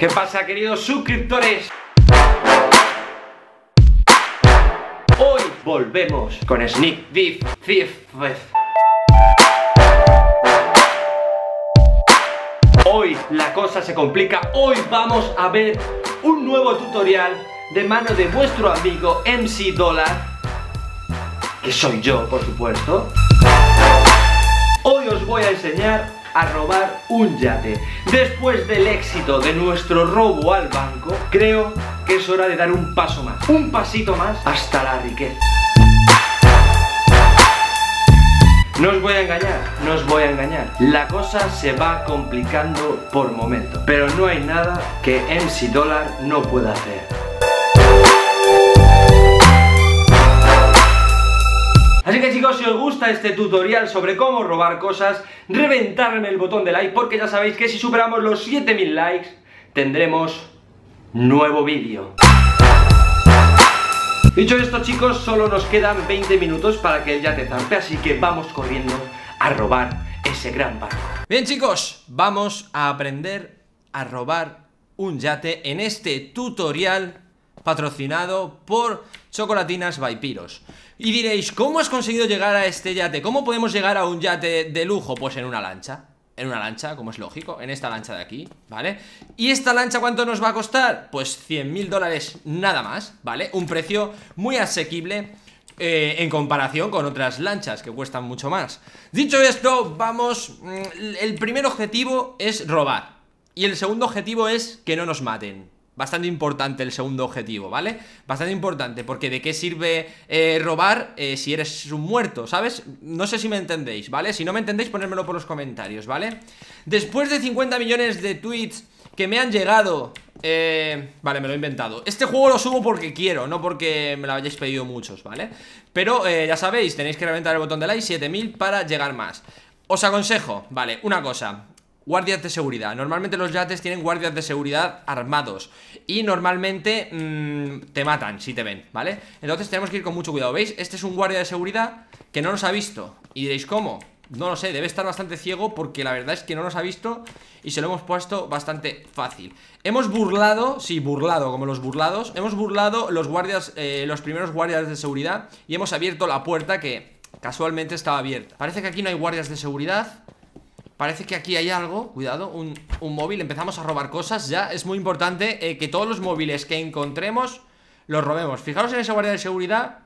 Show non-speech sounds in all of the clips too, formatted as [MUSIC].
¿Qué pasa queridos suscriptores? Hoy volvemos con Sneak Thief Thief Hoy la cosa se complica, hoy vamos a ver un nuevo tutorial de mano de vuestro amigo MC Dollar Que soy yo, por supuesto. Hoy os voy a enseñar a robar un yate. Después del éxito de nuestro robo al banco, creo que es hora de dar un paso más, un pasito más hasta la riqueza. No os voy a engañar, no os voy a engañar. La cosa se va complicando por momentos, pero no hay nada que MC Dollar no pueda hacer. Así que chicos, si os gusta este tutorial sobre cómo robar cosas, reventarme el botón de like porque ya sabéis que si superamos los 7000 likes, tendremos nuevo vídeo. Dicho esto chicos, solo nos quedan 20 minutos para que el yate zampe, así que vamos corriendo a robar ese gran barco. Bien chicos, vamos a aprender a robar un yate en este tutorial patrocinado por Chocolatinas Vaipiros. Y diréis, ¿cómo has conseguido llegar a este yate? ¿Cómo podemos llegar a un yate de lujo? Pues en una lancha en una lancha, como es lógico, en esta lancha de aquí, ¿vale? ¿Y esta lancha cuánto nos va a costar? Pues 100 mil dólares nada más, ¿vale? Un precio muy asequible eh, en comparación con otras lanchas que cuestan mucho más. Dicho esto, vamos, mm, el primer objetivo es robar y el segundo objetivo es que no nos maten. Bastante importante el segundo objetivo, ¿vale? Bastante importante, porque ¿de qué sirve eh, robar eh, si eres un muerto, ¿sabes? No sé si me entendéis, ¿vale? Si no me entendéis, ponérmelo por los comentarios, ¿vale? Después de 50 millones de tweets que me han llegado... Eh, vale, me lo he inventado Este juego lo subo porque quiero, no porque me lo hayáis pedido muchos, ¿vale? Pero ya sabéis, tenéis que reventar el botón de like 7000 para llegar más Os aconsejo, vale, una cosa Guardias de seguridad. Normalmente los yates tienen guardias de seguridad armados. Y normalmente mmm, te matan si te ven, ¿vale? Entonces tenemos que ir con mucho cuidado. ¿Veis? Este es un guardia de seguridad que no nos ha visto. Y diréis, ¿cómo? No lo sé, debe estar bastante ciego porque la verdad es que no nos ha visto y se lo hemos puesto bastante fácil. Hemos burlado, sí, burlado, como los burlados, hemos burlado los guardias, eh, los primeros guardias de seguridad y hemos abierto la puerta que casualmente estaba abierta. Parece que aquí no hay guardias de seguridad, Parece que aquí hay algo, cuidado, un, móvil Empezamos a robar cosas ya, es muy importante eh, Que todos los móviles que encontremos Los robemos, fijaros en esa guardia de seguridad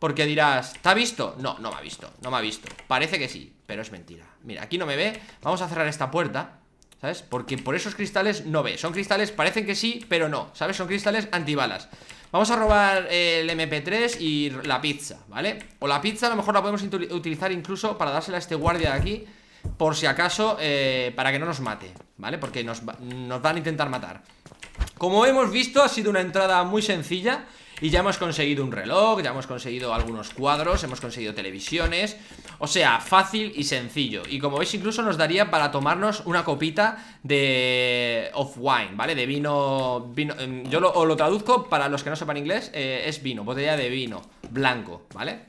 Porque dirás, ¿te ha visto? No, no me ha visto, no me ha visto Parece que sí, pero es mentira Mira, aquí no me ve, vamos a cerrar esta puerta ¿Sabes? Porque por esos cristales no ve Son cristales, parecen que sí, pero no ¿Sabes? Son cristales antibalas Vamos a robar el MP3 y la pizza, ¿vale? O la pizza a lo mejor la podemos utilizar incluso para dársela a este guardia de aquí por si acaso, eh, para que no nos mate, ¿vale? Porque nos, van a intentar matar Como hemos visto, ha sido una entrada muy sencilla Y ya hemos conseguido un reloj, ya hemos conseguido algunos cuadros, hemos conseguido televisiones O sea, fácil y sencillo Y como veis incluso nos daría para tomarnos una copita de... of wine, ¿vale? De vino... vino em, yo lo, lo traduzco para los que no sepan inglés eh, Es vino, botella de vino blanco, ¿vale?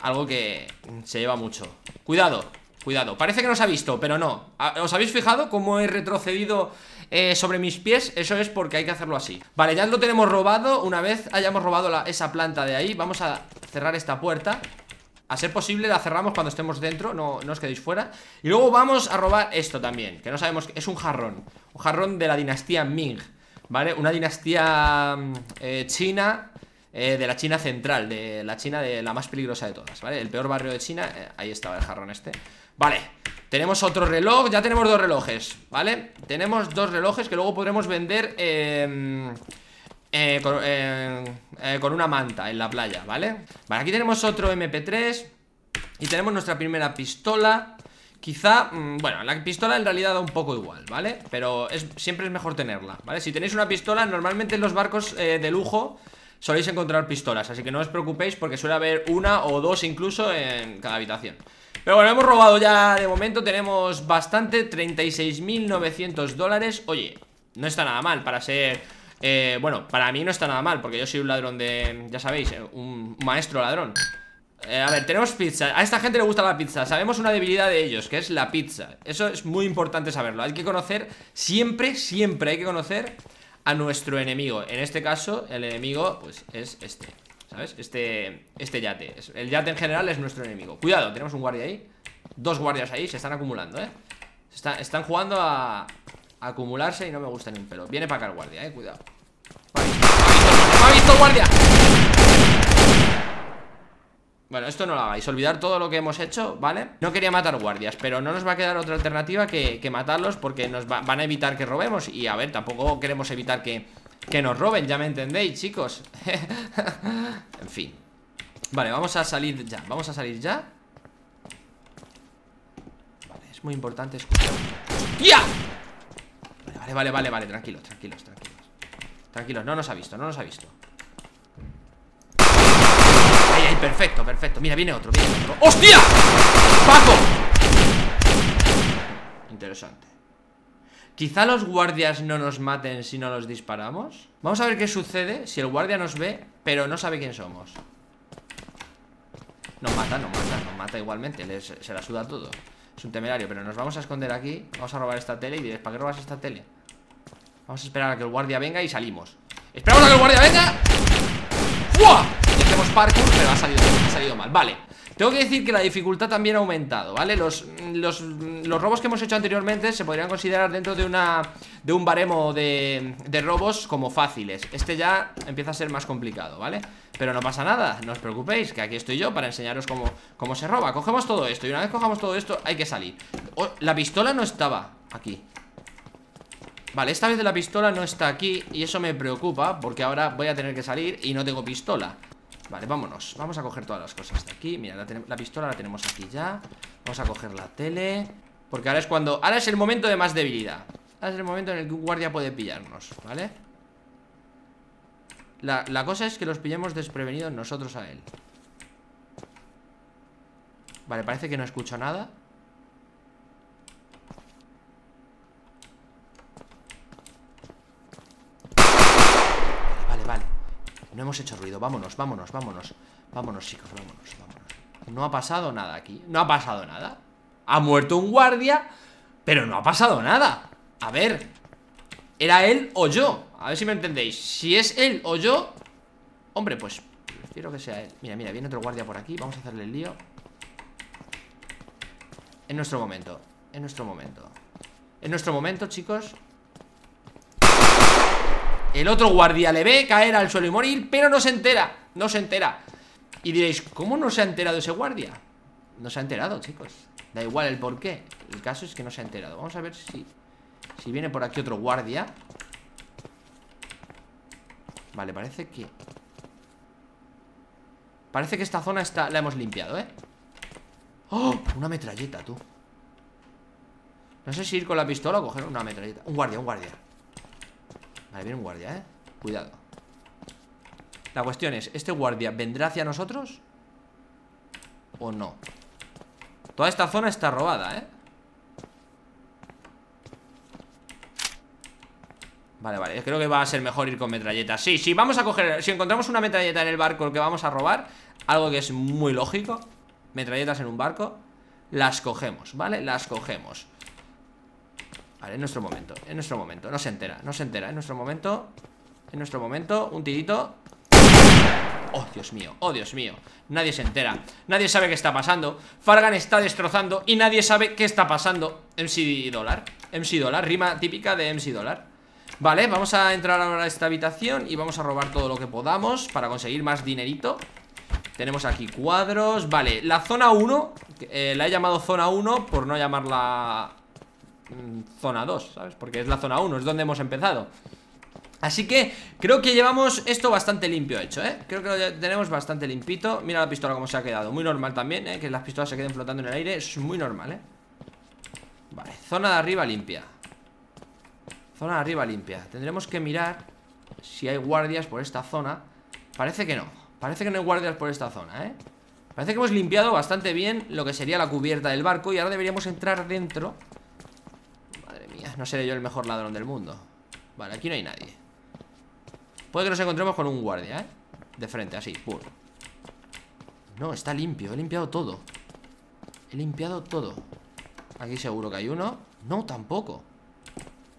Algo que se lleva mucho Cuidado, Cuidado, parece que nos ha visto, pero no. ¿Os habéis fijado cómo he retrocedido eh, sobre mis pies? Eso es porque hay que hacerlo así. Vale, ya lo tenemos robado. Una vez hayamos robado esa planta de ahí Vamos a cerrar esta puerta. A ser posible la cerramos cuando estemos dentro No, no os quedéis fuera. Y luego vamos a robar esto también Que no sabemos, es un jarrón. Un jarrón de la dinastía Ming ¿Vale? Una dinastía mm, eh, china eh, de la China central, de la China de la más peligrosa de todas, ¿vale? El peor barrio de China, ahí estaba el jarrón este Vale, tenemos otro reloj, ya tenemos dos relojes, ¿vale? Tenemos dos relojes que luego podremos vender eh, eh, con, una manta en la playa, ¿vale? Vale, aquí tenemos otro MP3 Y tenemos nuestra primera pistola Quizá, mm, bueno, la pistola en realidad da un poco igual, ¿vale? Pero es, siempre es mejor tenerla, ¿vale? Si tenéis una pistola, normalmente en los barcos eh, de lujo soléis encontrar pistolas Así que no os preocupéis porque suele haber una o dos incluso en cada habitación pero bueno, hemos robado ya de momento Tenemos bastante, 36.900 dólares. Oye, no está nada mal para ser... Eh, bueno, para mí no está nada mal Porque yo soy un ladrón de... Ya sabéis, eh, un maestro ladrón. Eh, a ver, tenemos pizza. A esta gente le gusta la pizza. Sabemos una debilidad de ellos, que es la pizza. Eso es muy importante saberlo. Hay que conocer, siempre, siempre hay que conocer a nuestro enemigo. En este caso, el enemigo, pues, es este ¿Sabes? Este, este yate El yate en general es nuestro enemigo Cuidado, tenemos un guardia ahí Dos guardias ahí, se están acumulando, ¿eh? están jugando a, acumularse y no me gusta ni un pelo Viene para acá el guardia, ¿eh? Cuidado ¡Me ha visto el guardia! Bueno, esto no lo hagáis, olvidar todo lo que hemos hecho, ¿vale? No quería matar guardias, pero no nos va a quedar otra alternativa que, matarlos porque nos van a evitar que robemos Y a ver, tampoco queremos evitar que, que nos roben, ya me entendéis, chicos. [LAUGHS] En fin. Vale, vamos a salir ya, vamos a salir ya. Vale, es muy importante escuchar. ¡Ya! Vale, vale, vale, vale, tranquilos, tranquilos, tranquilos. Tranquilos, no nos ha visto, no nos ha visto. Ahí, ahí, perfecto, perfecto. Mira, viene otro, viene otro. ¡Hostia! ¡Paco! Interesante Quizá los guardias no nos maten si no los disparamos. Vamos a ver qué sucede si el guardia nos ve Pero no sabe quién somos. Nos mata, nos mata, nos mata igualmente. Se la suda todo. Es un temerario, pero nos vamos a esconder aquí. Vamos a robar esta tele y diréis, ¿para qué robas esta tele? Vamos a esperar a que el guardia venga y salimos. Esperamos a que el guardia venga ¡Fua! Hacemos parkour, pero ha salido, mal. Vale, tengo que decir que la dificultad también ha aumentado, ¿vale? Los, robos que hemos hecho anteriormente se podrían considerar dentro de una de un baremo de, robos como fáciles. Este ya empieza a ser más complicado, ¿vale? Pero no pasa nada, no os preocupéis, que aquí estoy yo para enseñaros cómo, se roba. Cogemos todo esto y una vez cogamos todo esto hay que salir. La pistola no estaba aquí. Vale, esta vez la pistola no está aquí Y eso me preocupa porque ahora voy a tener que salir Y no tengo pistola Vale, vámonos, vamos a coger todas las cosas de aquí. Mira, la, pistola la tenemos aquí ya. Vamos a coger la tele Porque ahora es cuando, ahora es el momento de más debilidad. Ahora es el momento en el que un guardia puede pillarnos ¿Vale? La, la cosa es que los pillemos desprevenidos nosotros a él. Vale, parece que no escucho nada No hemos hecho ruido, vámonos, vámonos, vámonos. Vámonos chicos, vámonos, vámonos. No ha pasado nada aquí, no ha pasado nada. Ha muerto un guardia Pero no ha pasado nada. A ver Era él o yo, a ver si me entendéis. Si es él o yo Hombre, pues prefiero que sea él. Mira, mira, viene otro guardia por aquí, vamos a hacerle el lío. En nuestro momento En nuestro momento. En nuestro momento, chicos el otro guardia le ve caer al suelo y morir Pero no se entera, no se entera. Y diréis, ¿cómo no se ha enterado ese guardia? No se ha enterado, chicos. Da igual el por qué El caso es que no se ha enterado. Vamos a ver si, si viene por aquí otro guardia. Vale, parece que Parece que esta zona está, la hemos limpiado, ¿eh? ¡Oh! Una metralleta, tú. No sé si ir con la pistola o coger una metralleta. Un guardia, un guardia Vale, viene un guardia, ¿eh? Cuidado La cuestión es, ¿este guardia vendrá hacia nosotros? ¿O no? Toda esta zona está robada, ¿eh? Vale, vale, creo que va a ser mejor ir con metralletas Sí, sí, vamos a coger, si encontramos una metralleta en el barco que vamos a robar Algo que es muy lógico Metralletas en un barco Las cogemos, ¿vale? Las cogemos Vale, en nuestro momento, en nuestro momento. No se entera, no se entera, en nuestro momento En nuestro momento, un tirito. Oh, Dios mío, oh, Dios mío. Nadie se entera, nadie sabe qué está pasando. Fargan está destrozando y nadie sabe qué está pasando. MC Dólar MC Dólar, rima típica de MC Dólar Vale, vamos a entrar ahora a esta habitación Y vamos a robar todo lo que podamos Para conseguir más dinerito. Tenemos aquí cuadros, vale, la zona 1 eh, La he llamado zona 1 por no llamarla zona 2, ¿sabes? Porque es la zona 1, es donde hemos empezado Así que creo que llevamos esto bastante limpio hecho, ¿eh? Creo que lo tenemos bastante limpito Mira la pistola como se ha quedado, muy normal también, ¿eh? Que las pistolas se queden flotando en el aire, es muy normal, ¿eh? Vale, zona de arriba limpia Zona de arriba limpia Tendremos que mirar si hay guardias por esta zona Parece que no Parece que no hay guardias por esta zona, ¿eh? Parece que hemos limpiado bastante bien lo que sería la cubierta del barco Y ahora deberíamos entrar dentro no seré yo el mejor ladrón del mundo. Vale, aquí no hay nadie. Puede que nos encontremos con un guardia, ¿eh? De frente, así, puro No, está limpio, he limpiado todo. He limpiado todo. Aquí seguro que hay uno. No, tampoco.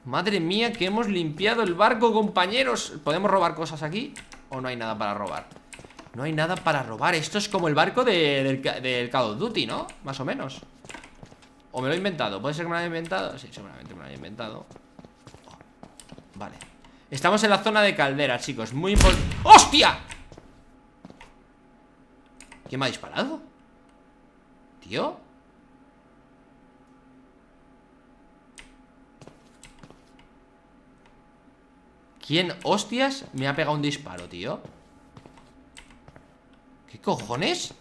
Madre mía, que hemos limpiado el barco, compañeros. ¿Podemos robar cosas aquí? ¿O no hay nada para robar? No hay nada para robar. Esto es como el barco del, del Call of Duty, ¿no? Más o menos ¿O me lo he inventado? ¿Puede ser que me lo haya inventado? Sí, seguramente me lo haya inventado Vale Estamos en la zona de caldera, chicos Muy importante ¡Hostia! ¿Quién me ha disparado? ¿Tío? ¿Quién, hostias, me ha pegado un disparo, tío? ¿Qué cojones?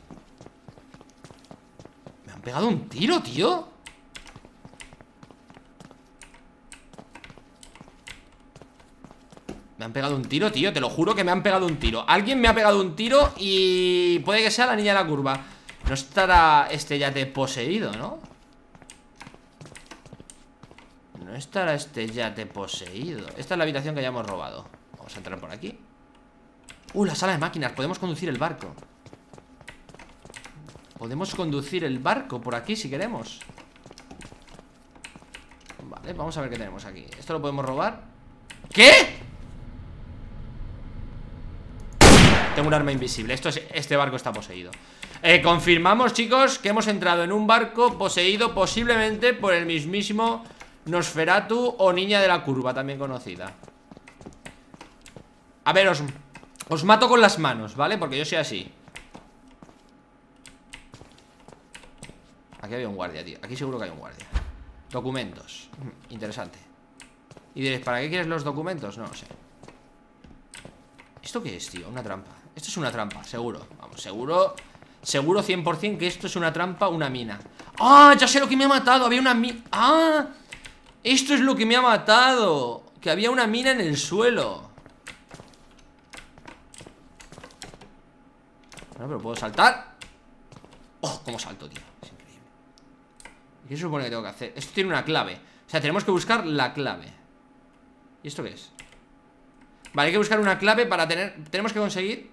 Me han pegado un tiro, tío han pegado un tiro, tío, te lo juro que me han pegado un tiro. Alguien me ha pegado un tiro y puede que sea la niña de la curva. No estará este yate poseído, ¿no? No estará este yate poseído. Esta es la habitación que ya hemos robado. Vamos a entrar por aquí. Uh, la sala de máquinas, podemos conducir el barco. Podemos conducir el barco por aquí si queremos. Vale, vamos a ver qué tenemos aquí. Esto lo podemos robar. ¿Qué? Un arma invisible. Esto es, Este barco está poseído. Eh, Confirmamos, chicos, que hemos entrado en un barco poseído posiblemente por el mismísimo Nosferatu o Niña de la Curva, también conocida. A ver, os, os mato con las manos, ¿vale? Porque yo soy así. Aquí había un guardia, tío. Aquí seguro que hay un guardia. Documentos. Interesante. Y diréis, ¿para qué quieres los documentos? No lo sé. ¿Esto qué es, tío? Una trampa Esto es una trampa, seguro Vamos, seguro Seguro 100% que esto es una trampa, una mina ¡Ah! Ya sé lo que me ha matado Había una mina ¡Ah! Esto es lo que me ha matado Que había una mina en el suelo Bueno, pero puedo saltar ¡Oh! ¿Cómo salto, tío? Es increíble ¿Qué se supone que tengo que hacer? Esto tiene una clave O sea, tenemos que buscar la clave ¿Y esto qué es? Vale, hay que buscar una clave para tener... Tenemos que conseguir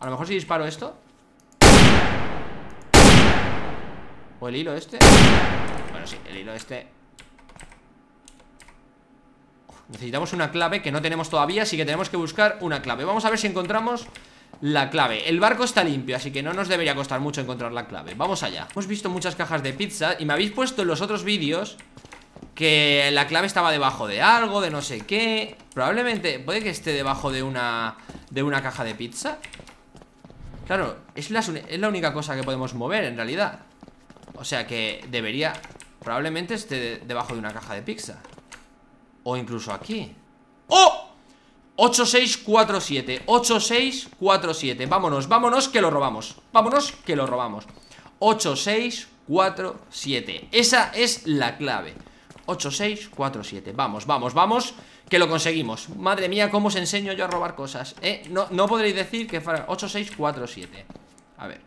A lo mejor si disparo esto. O el hilo este. Bueno, sí, el hilo este. Necesitamos una clave que no tenemos todavía Así que tenemos que buscar una clave. Vamos a ver si encontramos la clave. El barco está limpio, así que no nos debería costar mucho encontrar la clave. Vamos allá. Hemos visto muchas cajas de pizza Y me habéis puesto en los otros vídeos Que la clave estaba debajo de algo De no sé qué. Probablemente, puede que esté debajo de una De una caja de pizza Claro, es la, es la única cosa que podemos mover en realidad. O sea que debería Probablemente esté debajo de una caja de pizza. O incluso aquí. ¡Oh! 8647 8647 Vámonos, vámonos que lo robamos. Vámonos que lo robamos. 8647 Esa es la clave 8647 Vamos, vamos, vamos Que lo conseguimos Madre mía, cómo os enseño yo a robar cosas ¿eh? no, no podréis decir que fuera 8647 A ver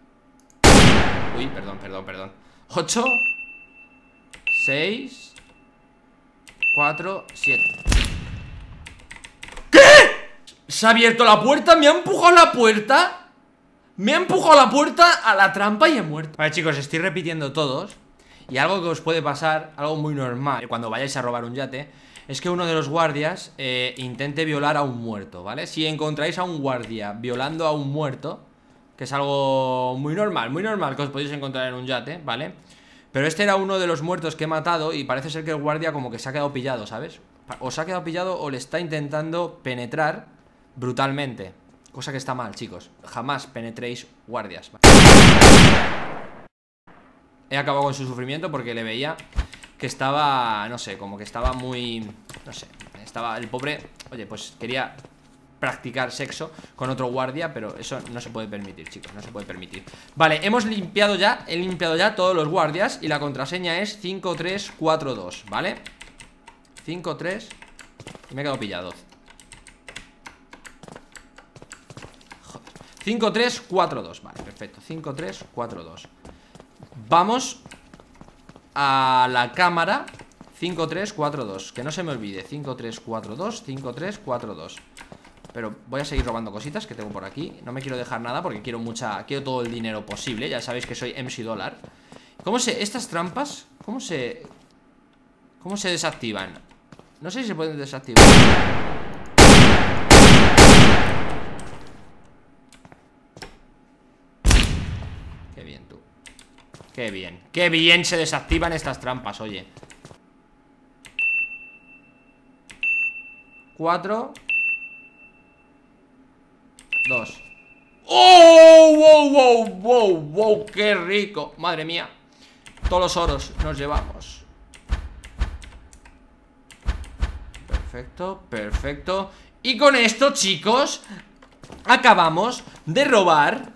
Uy, perdón, perdón, perdón 8 6 4, 7 ¿Qué? ¿Se ha abierto la puerta? ¿Me ha empujado la puerta? Me ha empujado la puerta a la trampa y he muerto Vale chicos, estoy repitiendo todos Y algo que os puede pasar, algo muy normal Cuando vayáis a robar un yate Es que uno de los guardias eh, intente violar a un muerto, ¿vale? Si encontráis a un guardia violando a un muerto Que es algo muy normal, muy normal que os podéis encontrar en un yate, ¿vale? vale pero este era uno de los muertos que he matado y parece ser que el guardia como que se ha quedado pillado, ¿sabes? O se ha quedado pillado o le está intentando penetrar brutalmente. Cosa que está mal, chicos. Jamás penetréis guardias. He acabado con su sufrimiento porque le veía que estaba, no sé, como que estaba muy... No sé, estaba el pobre... Oye, pues quería practicar sexo con otro guardia Pero eso no se puede permitir, chicos, no se puede permitir. Vale, hemos limpiado ya, he limpiado ya todos los guardias Y la contraseña es 5342, ¿vale? 53 Y me he quedado pillado. 5342, vale, perfecto 5342 Vamos a la cámara 5342, que no se me olvide 5342, 5342 Pero voy a seguir robando cositas que tengo por aquí No me quiero dejar nada porque quiero mucha Quiero todo el dinero posible, ya sabéis que soy MC Dólar ¿Cómo se...? Estas trampas ¿Cómo se...? ¿Cómo se desactivan? No sé si se pueden desactivar Qué bien tú Qué bien. Qué bien se desactivan estas trampas, oye. Cuatro. Dos. ¡Oh! ¡Wow, wow, wow, wow! ¡Qué rico! Madre mía. Todos los oros nos llevamos. Perfecto, perfecto. Y con esto, chicos Acabamos de robar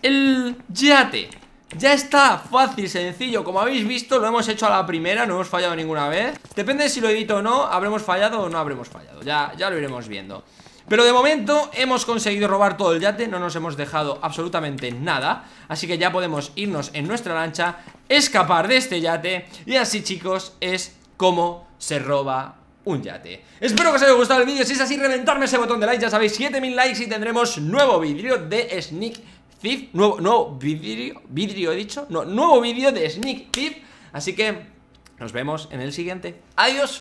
El yate ya está, fácil, sencillo. Como habéis visto, lo hemos hecho a la primera No hemos fallado ninguna vez. Depende de si lo edito o no, habremos fallado o no habremos fallado. Ya, ya lo iremos viendo. Pero de momento hemos conseguido robar todo el yate No nos hemos dejado absolutamente nada. Así que ya podemos irnos en nuestra lancha Escapar de este yate. Y así chicos es como se roba un yate. Espero que os haya gustado el vídeo. Si es así reventarme ese botón de like. Ya sabéis 7000 likes y tendremos nuevo vídeo de Sneak Thief Nuevo, nuevo vidrio, vidrio he dicho. No, nuevo vídeo de Sneak Thief. Así que nos vemos en el siguiente. Adiós